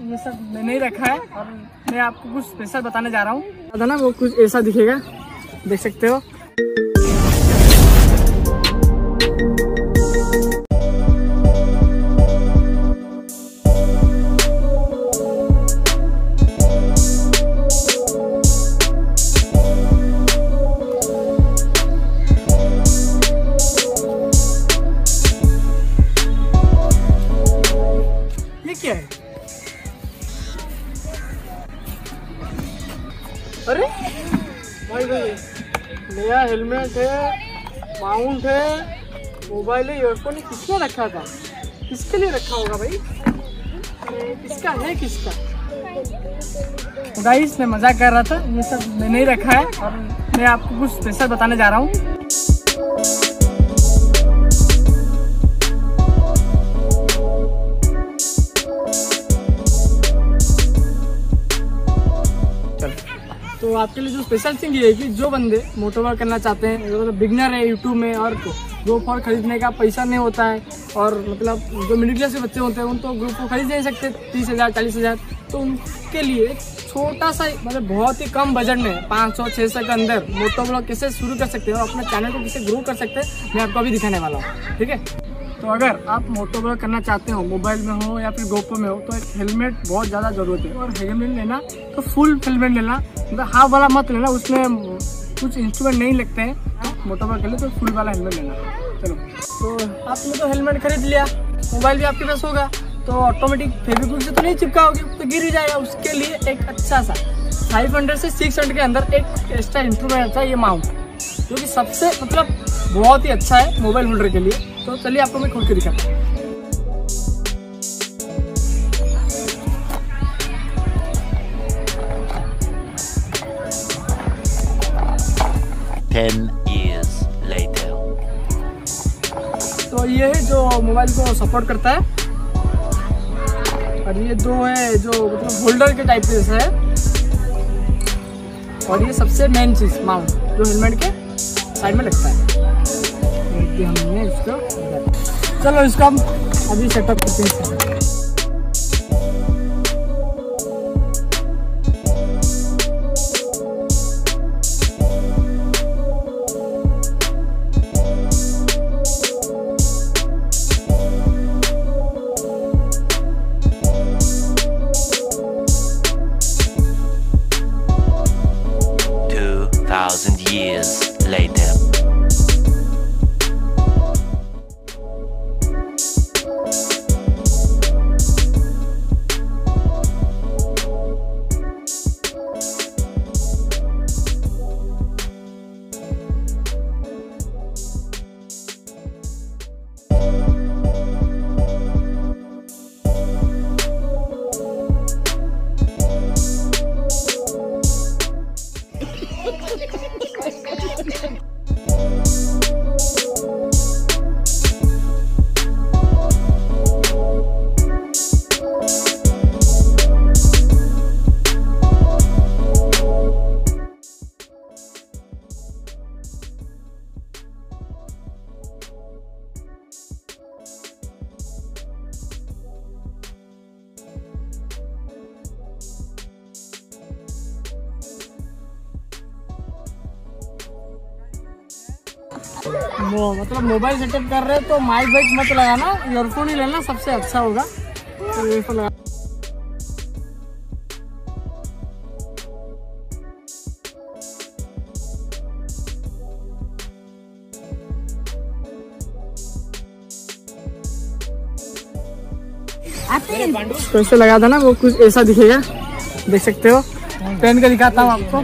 ये सब मैंने ही रखा है। और मैं आपको कुछ स्पेशल बताने जा रहा हूँ। ना वो कुछ ऐसा दिखेगा। देख सकते हो। अरे। भाई भाई नया हेलमेट है माउंट है मोबाइल है ईयरफोन किसने रखा था? किसके लिए रखा होगा भाई? किसका है किसका? गाइस मैं मज़ाक कर रहा था ये सब मैंने ही रखा है और मैं आपको कुछ स्पेशल बताने जा रहा हूँ। तो आपके लिए जो स्पेशल थिंग ये है कि जो बंदे मोटोवर करना चाहते हैं मतलब तो बिगनर है यूट्यूब में और ग्रो फॉर खरीदने का पैसा नहीं होता है और मतलब जो मिडिल क्लास के बच्चे होते हैं उन तो ग्रुप को खरीद नहीं सकते, तीस हज़ार, चालीस हज़ार तो उनके लिए छोटा सा मतलब बहुत ही कम बजट में पाँच सौ छः सौ के अंदर मोटो ब्लॉग कैसे शुरू कर सकते हैं और अपने चैनल को कैसे ग्रो कर सकते हैं, मैं आपको अभी दिखाने वाला हूँ, ठीक है? तो अगर आप मोटो ब्लॉग करना चाहते हो, मोबाइल में हो या फिर गोपो में हो तो एक हेलमेट बहुत ज़्यादा ज़रूरत है। और हेलमेट लेना तो फुल हेलमेट लेना मतलब हाफ़ वाला मत लेना, उसमें कुछ इंस्ट्रूमेंट नहीं लगते हैं। मोटो ब्लॉग के लिए तो फुल वाला हेलमेट लेना। चलो। तो आपने तो हेलमेट खरीद लिया, मोबाइल भी आपके पास होगा तो ऑटोमेटिक फेविक्विक से तो नहीं चिपकाओगे तो गिर ही जाएगा। उसके लिए एक अच्छा सा 500 से 600 के अंदर एक एक्स्ट्रा इंस्ट्रूमेंट आता है, ये माउंट जो कि सबसे मतलब बहुत ही अच्छा है मोबाइल होल्डर के लिए। तो चलिए आपको मैं खोल के दिखाता हूँ Ten years later. तो ये है जो मोबाइल को सपोर्ट करता है और ये दो है जो मतलब होल्डर के टाइप के जैसा है और ये सबसे मेन चीज़ माउंट जो हेलमेट के साइड में लगता है देखते हमने इसको। चलो इसको हम अभी सेटअप करते हैं इसका। Two thousand years later. वो मतलब मोबाइल सेटअप कर रहे हो तो माइक वाइक मत लगाना ईयरफोन ही लेना, सबसे अच्छा होगा। तो तो ऐसे लगा था ना, वो कुछ ऐसा दिखेगा। देख सकते हो। पेन का दिखाता हूँ आपको।